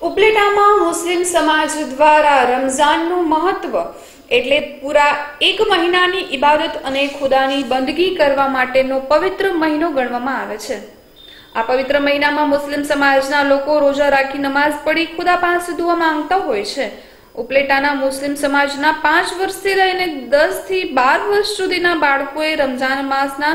ઉપલેટામાં મુસ્લિમ સમાજ દ્વારા રમઝાનનું મહત્વ એટલે પૂરા એક મહિનાની ઇબાદત અને ખુદાની બંદગી કરવા માટેનો પવિત્ર મહિનો ગણવામાં આવે છે. આ પવિત્ર મહિનામાં મુસ્લિમ સમાજના લોકો રોજા રાખી નમાઝ પઢી ખુદા પાસે દુઆ માંગતા હોય છે. ઉપલેટાના મુસ્લિમ સમાજના પાંચ વર્ષથી લઈને દસથી બાર વર્ષ સુધીના બાળકોએ રમઝાન માસના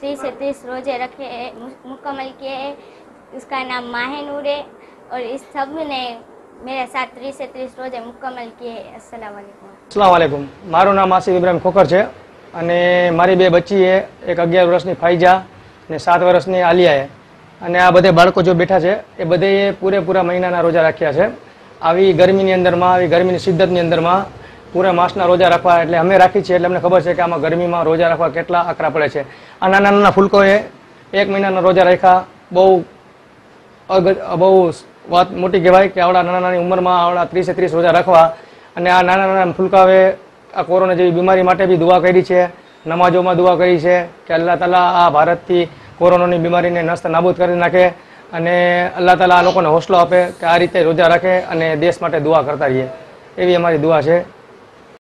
तीस से तीस रोज़े रखे हैं मु- मुकम्मल किए हैं इसका नाम माहे नूर है और इस सब ने मेरे साथ तीस से तीस रोज़े मुकम्मल किए हैं अस्सलाम वालेकुम અસલામ વાલેકુમ મારું નામ આસિફ ઇબ્રાહિમ ખોખર છે અને મારી બે બચ્ચી છે એક અગિયાર વર્ષની ફાઈજા અને સાત વર્ષની આલિયા છે અને આ બધે બાળકો જો બેઠા છે એ બધે પૂરેપૂરા મહિનાના રોજા રાખ્યા છે આવી ગરમીની અંદરમાં આવી ગરમીની શિદ્દતની અંદરમાં પૂરા માસના રોજા રાખવા એટલે અમે રાખી છીએ એટલે અમને ખબર છે કે આમાં ગરમીમાં રોજા રાખવા કેટલા આકરા પડે છે. આ નાના નાના ફૂલકોએ એક મહિનાના રોજા રાખ્યા. બહુ બહુ વાત મોટી કહેવાય કે આવડા નાના નાની ઉંમરમાં આવડા ત્રીસે ત્રીસ રોજા રાખવા. અને આ નાના નાના ફૂલકાઓએ આ કોરોના જેવી બીમારી માટે બી દુઆ કરી છે. નમાજોમાં દુઆ કરી છે કે અલ્લાહ તાલા આ ભારતથી કોરોનાની બીમારીને નસ્ત નાબૂદ કરી નાખે. અને અલ્લાહ તાલા આ લોકોને હોસલો આપે કે આ રીતે રોજા રાખે અને દેશ માટે દુઆ કરતા રહીએ. એવી અમારી દુઆ છે.